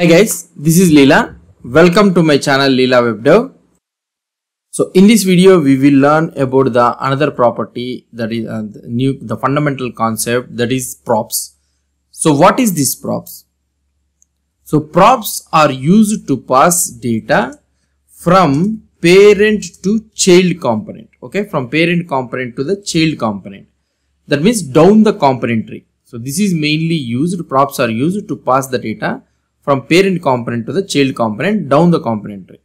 Hi guys, this is Leela. Welcome to my channel Leela Web Dev. So in this video we will learn about the another property that is uh, the new the fundamental concept that is props. So what is this props? So props are used to pass data from parent to child component. Okay, from parent component to the child component. That means down the component tree. So this is mainly used, props are used to pass the data from parent component to the child component down the component tree.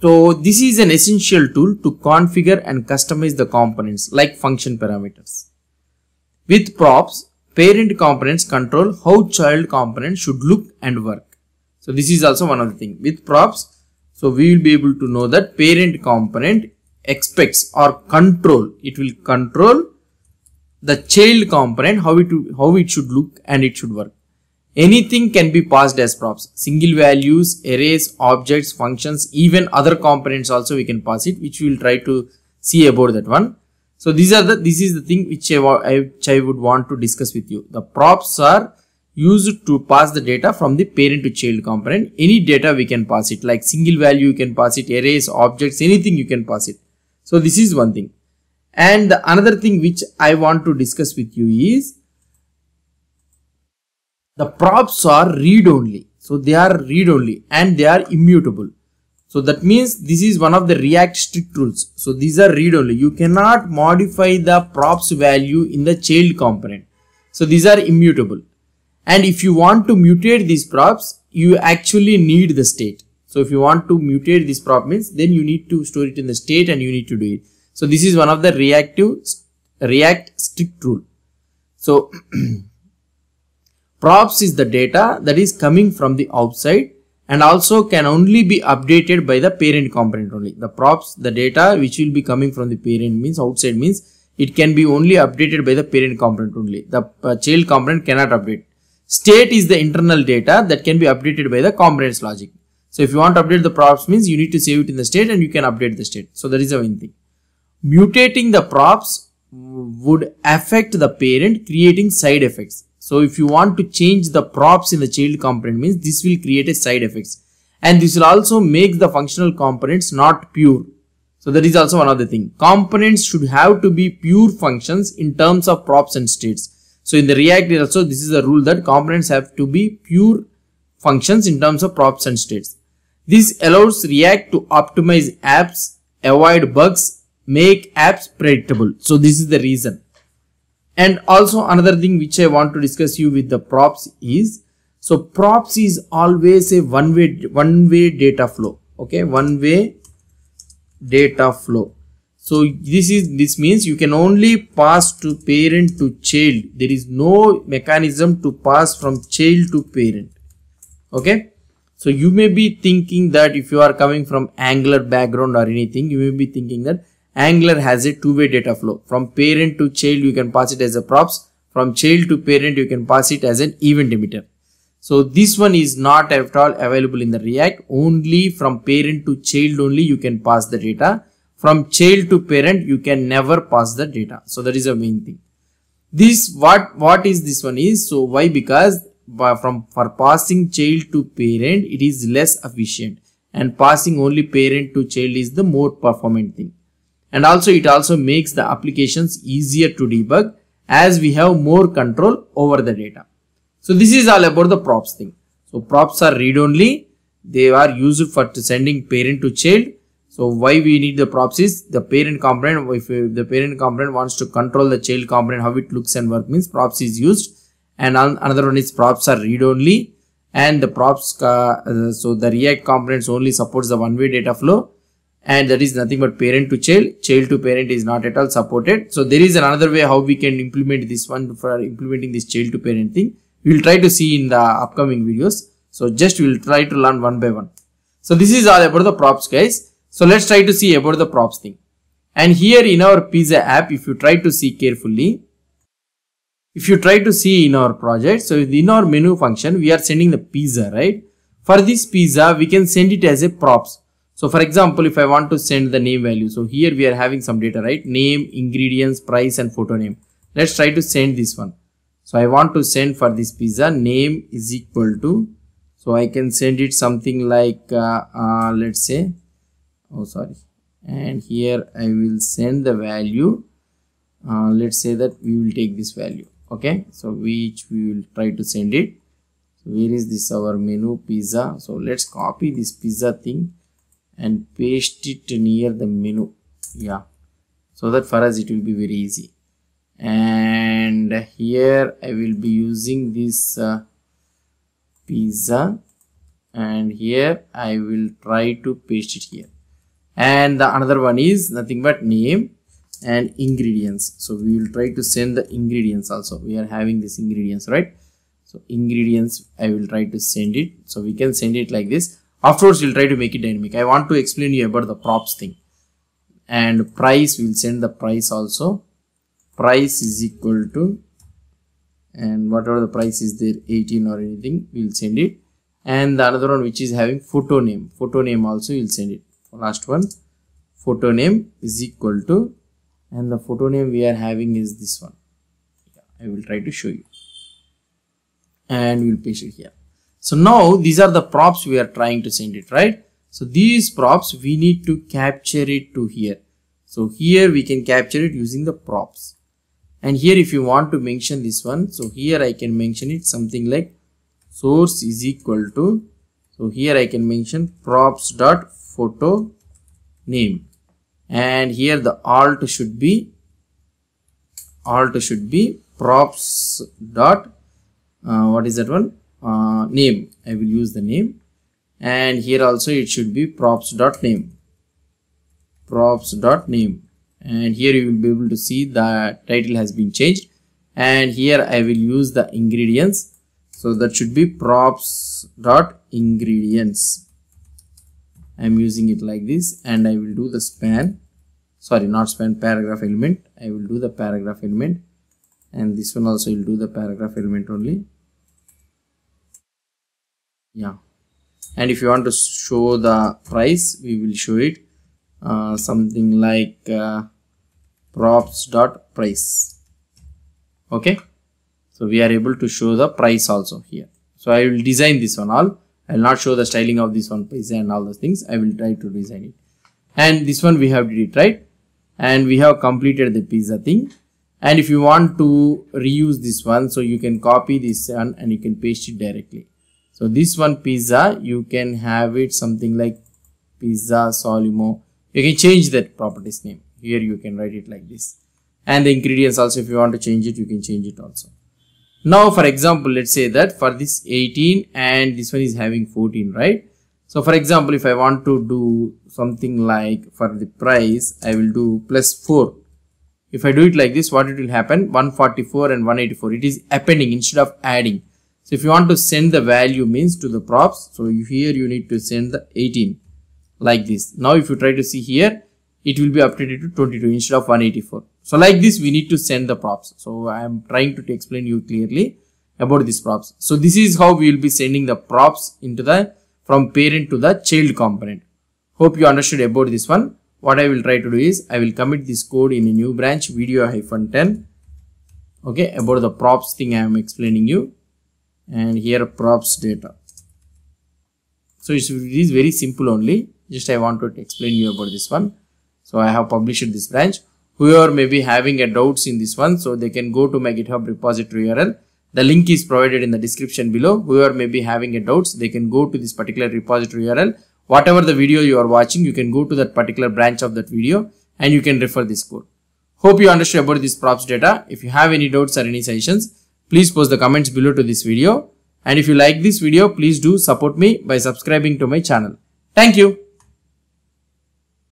So this is an essential tool to configure and customize the components like function parameters. With props, parent components control how child component should look and work. So this is also one of the things. With props, so we will be able to know that parent component expects or control, it will control the child component, how it, how it should look and it should work. Anything can be passed as props. Single values, arrays, objects, functions, even other components also we can pass it, which we will try to see about that one. So these are the, this is the thing which I, which I would want to discuss with you. The props are used to pass the data from the parent to child component. Any data we can pass it like single value you can pass it, arrays, objects, anything you can pass it. So this is one thing. And the another thing which I want to discuss with you is the props are read only. So they are read only and they are immutable. So that means this is one of the React strict rules. So these are read only. You cannot modify the props value in the child component. So these are immutable. And if you want to mutate these props, you actually need the state. So if you want to mutate this prop means then you need to store it in the state and you need to do it. So this is one of the reactive React strict rule. So props is the data that is coming from the outside and also can only be updated by the parent component only. The props, the data which will be coming from the parent means outside means it can be only updated by the parent component only. The uh, child component cannot update. State is the internal data that can be updated by the components logic. So if you want to update the props means you need to save it in the state and you can update the state. So that is the main thing. Mutating the props would affect the parent creating side effects. So if you want to change the props in the child component means this will create a side effects and this will also make the functional components not pure. So that is also one of thing. Components should have to be pure functions in terms of props and states. So in the React also this is a rule that components have to be pure functions in terms of props and states. This allows React to optimize apps, avoid bugs, make apps predictable. So this is the reason. And also another thing which I want to discuss you with the props is, so props is always a one way, one way data flow. Okay. One way data flow. So this is, this means you can only pass to parent to child. There is no mechanism to pass from child to parent. Okay. So you may be thinking that if you are coming from Angular background or anything, you may be thinking that Angular has a two-way data flow. From parent to child, you can pass it as a props. From child to parent, you can pass it as an event emitter. So this one is not at all available in the React. Only from parent to child only you can pass the data. From child to parent, you can never pass the data. So that is the main thing. This what what is this one is so why because uh, from for passing child to parent it is less efficient and passing only parent to child is the more performant thing and also it also makes the applications easier to debug as we have more control over the data. So this is all about the props thing. So props are read only. They are used for sending parent to child. So why we need the props is the parent component. If the parent component wants to control the child component, how it looks and work means props is used. And another one is props are read only. And the props, uh, so the React components only supports the one way data flow and that is nothing but parent to child. Child to parent is not at all supported. So there is another way how we can implement this one for implementing this child to parent thing. We will try to see in the upcoming videos. So just we will try to learn one by one. So this is all about the props guys. So let's try to see about the props thing. And here in our pizza app if you try to see carefully if you try to see in our project so in our menu function we are sending the pizza right? For this pizza we can send it as a props so for example, if I want to send the name value, so here we are having some data, right? Name, ingredients, price and photo name. Let's try to send this one. So I want to send for this pizza name is equal to so I can send it something like uh, uh, let's say oh sorry and here I will send the value uh, let's say that we will take this value okay so which we will try to send it so where is this our menu pizza so let's copy this pizza thing and paste it near the menu. Yeah. So that for us it will be very easy. And here I will be using this uh, pizza. And here I will try to paste it here. And the another one is nothing but name and ingredients. So we will try to send the ingredients also. We are having this ingredients right? So ingredients I will try to send it. So we can send it like this afterwards we'll try to make it dynamic. I want to explain you about the props thing. And price we'll send the price also. Price is equal to and whatever the price is there 18 or anything we'll send it. And the another one which is having photo name. Photo name also you'll send it. Last one. Photo name is equal to and the photo name we are having is this one. I will try to show you. And we'll paste it here so now these are the props we are trying to send it right? So these props we need to capture it to here. So here we can capture it using the props. And here if you want to mention this one so here i can mention it something like source is equal to so here I can mention props dot photo name. And here the alt should be alt should be props dot uh, what is that one uh, name. I will use the name. And here also it should be props dot name props dot name and here you will be able to see the title has been changed. And here I will use the ingredients. So that should be props dot ingredients i'm using it like this and i will do the span. Sorry not span paragraph element. I will do the paragraph element. And this one also will do the paragraph element only yeah and if you want to show the price we will show it uh, something like uh, props dot price okay so we are able to show the price also here. So I will design this one all. I will not show the styling of this one pizza and all those things. I will try to design it. And this one we have did it right. And we have completed the pizza thing. And if you want to reuse this one, so you can copy this one and you can paste it directly. So this one pizza, you can have it something like pizza Salamino. You can change that properties name. Here you can write it like this. And the ingredients also, if you want to change it, you can change it also. Now for example, let's say that for this 18 and this one is having 14, right? So for example, if I want to do something like for the price, I will do plus 4. If I do it like this, what it will happen? 144 and 184. It is appending instead of adding. So if you want to send the value means to the props, so here you need to send the 18 like this. Now if you try to see here, it will be updated to 22 instead of 184. So like this, we need to send the props. So I am trying to explain you clearly about these props. So this is how we will be sending the props into the from parent to the child component. Hope you understood about this one. What I will try to do is I will commit this code in a new branch video hyphen 10. Okay, about the props thing I am explaining you. And here props data. So it is very simple only. Just I want to explain you about this one. So I have published this branch whoever may be having a doubts in this one so they can go to my github repository url the link is provided in the description below whoever may be having a doubts they can go to this particular repository url whatever the video you are watching you can go to that particular branch of that video and you can refer this code hope you understood about this props data if you have any doubts or any suggestions please post the comments below to this video. And if you like this video please do support me by subscribing to my channel. Thank you